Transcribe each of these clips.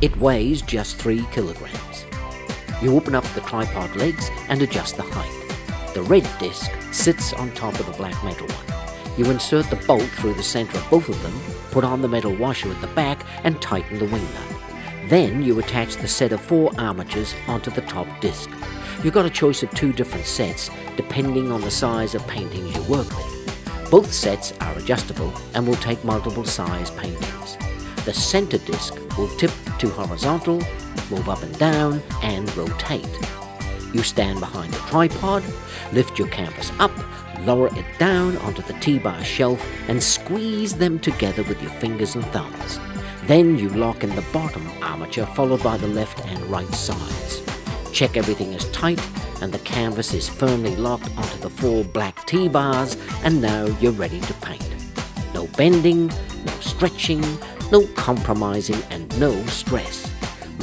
It weighs just 3 kilograms. You open up the tripod legs and adjust the height. The red disc sits on top of the black metal one. You insert the bolt through the center of both of them, put on the metal washer at the back, and tighten the wing nut. Then you attach the set of four armatures onto the top disc. You've got a choice of two different sets depending on the size of paintings you work with. Both sets are adjustable and will take multiple size paintings. The center disc will tip to horizontal, move up and down, and rotate. You stand behind the tripod, lift your canvas up, lower it down onto the T-bar shelf, and squeeze them together with your fingers and thumbs. Then you lock in the bottom armature followed by the left and right sides. Check everything is tight and the canvas is firmly locked onto the four black T-bars and now you're ready to paint. No bending, no stretching, no compromising and no stress.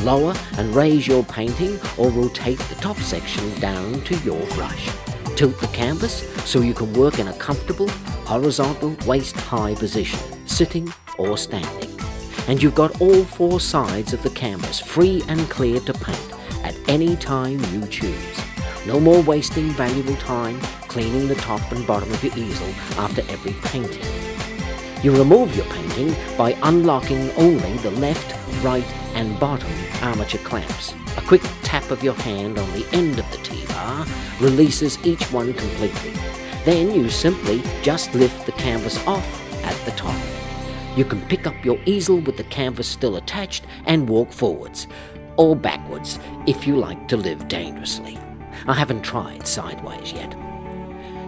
Lower and raise your painting or rotate the top section down to your brush. Tilt the canvas so you can work in a comfortable, horizontal, waist-high position, sitting or standing and you've got all four sides of the canvas free and clear to paint at any time you choose. No more wasting valuable time cleaning the top and bottom of your easel after every painting. You remove your painting by unlocking only the left, right and bottom armature clamps. A quick tap of your hand on the end of the T-bar releases each one completely. Then you simply just lift the canvas off at the top. You can pick up your easel with the canvas still attached and walk forwards, or backwards if you like to live dangerously. I haven't tried sideways yet.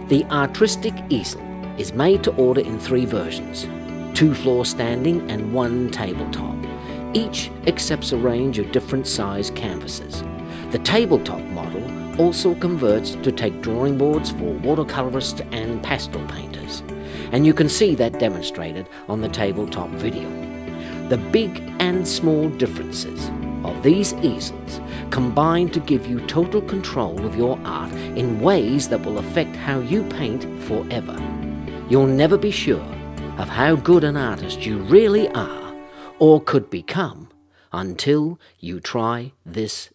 The Artistic Easel is made to order in three versions two floor standing and one tabletop. Each accepts a range of different size canvases. The tabletop model also converts to take drawing boards for watercolorists and pastel painters and you can see that demonstrated on the tabletop video. The big and small differences of these easels combine to give you total control of your art in ways that will affect how you paint forever. You'll never be sure of how good an artist you really are or could become until you try this.